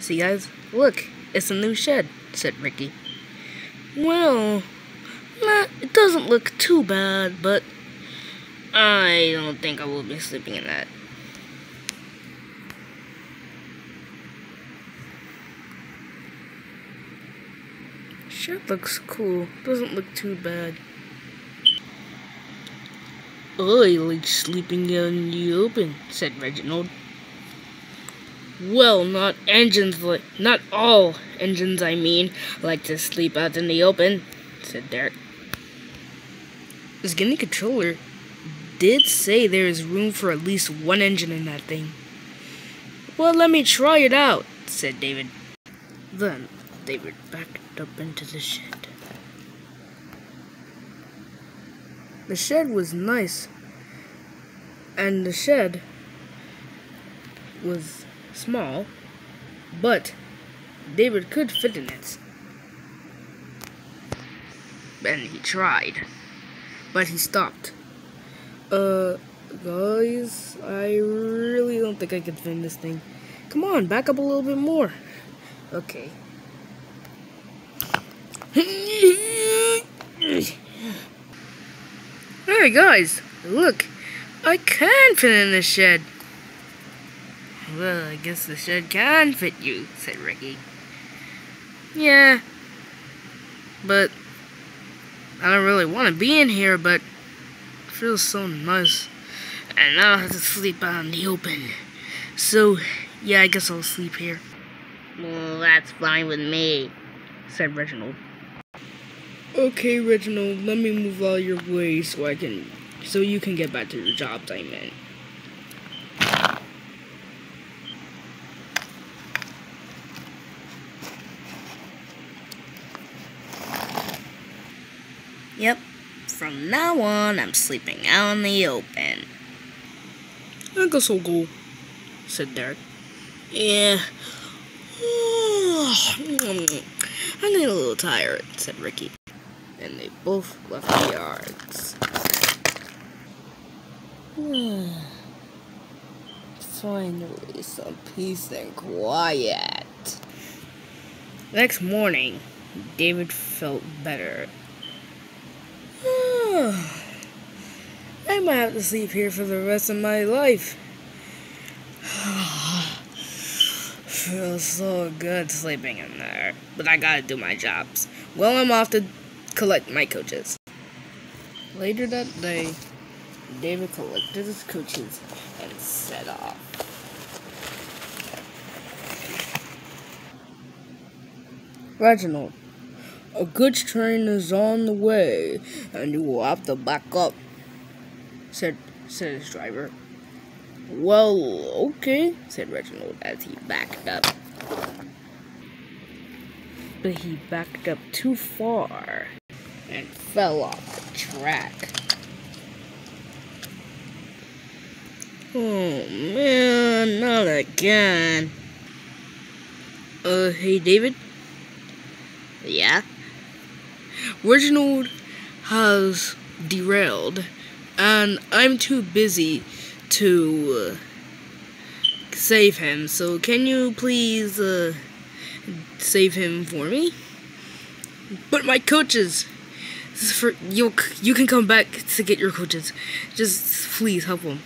See guys, look, it's a new shed, said Ricky. Well, nah, it doesn't look too bad, but I don't think I will be sleeping in that. Shed looks cool. Doesn't look too bad. I like sleeping in the open, said Reginald. Well, not engines like not all engines I mean like to sleep out in the open, said Derek. The skinny controller did say there is room for at least one engine in that thing. Well, let me try it out, said David. Then David backed up into the shed. The shed was nice, and the shed was small, but David could fit in it. And he tried, but he stopped. Uh, guys, I really don't think I can fit in this thing. Come on, back up a little bit more. Okay. Hey guys, look, I can fit in the shed. Well, I guess the shed can fit you, said Ricky. Yeah, but I don't really want to be in here, but it feels so nice. And now I have to sleep out in the open. So, yeah, I guess I'll sleep here. Well, that's fine with me, said Reginald. Okay, Reginald, let me move all your way so I can, so you can get back to your job, I meant. From now on, I'm sleeping out in the open. I guess I'll go, said Derek. Yeah. I'm a little tired, said Ricky and they both left the yards. Finally, some peace and quiet. Next morning, David felt better. I might have to sleep here for the rest of my life. Feels so good sleeping in there. But I gotta do my jobs. Well, I'm off to collect my coaches. Later that day, David collected his coaches and set off. Reginald, a goods train is on the way, and you will have to back up, said, said his driver. Well, okay, said Reginald as he backed up. But he backed up too far and fell off the track. Oh man, not again. Uh, hey David? Yeah? Reginald has derailed, and I'm too busy to uh, save him, so can you please uh, save him for me? But my coaches, for you. You can come back to get your coaches. Just please help them.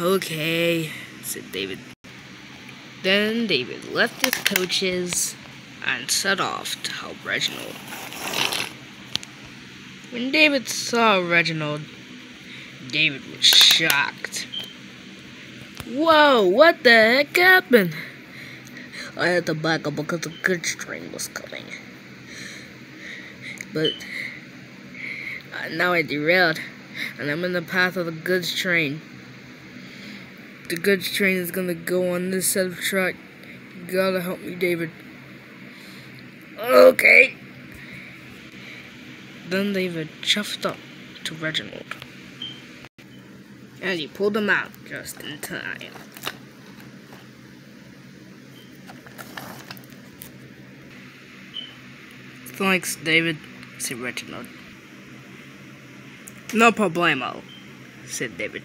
Okay, said David. Then David left his coaches and set off to help Reginald. When David saw Reginald, David was shocked. Whoa, what the heck happened? I had to back up because the goods train was coming. But uh, now I derailed, and I'm in the path of the goods train. The goods train is gonna go on this set of track. You gotta help me, David. Okay. Then David chuffed up to Reginald. And he pulled them out just in time. Thanks, David, said Reginald. No problemo, said David.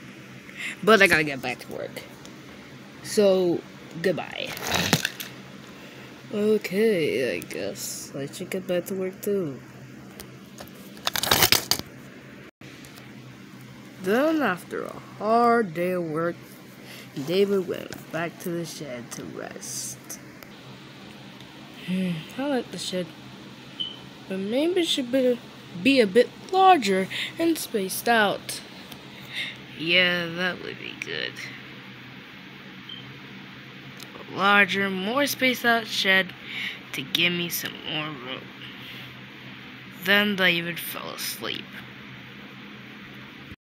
But I gotta get back to work. So, goodbye. Okay, I guess I should get back to work too. Then, after a hard day of work, David went back to the shed to rest. Hmm, I like the shed, but maybe it should be, be a bit larger and spaced out. Yeah, that would be good. Larger, more spaced out shed to give me some more room. Then David fell asleep.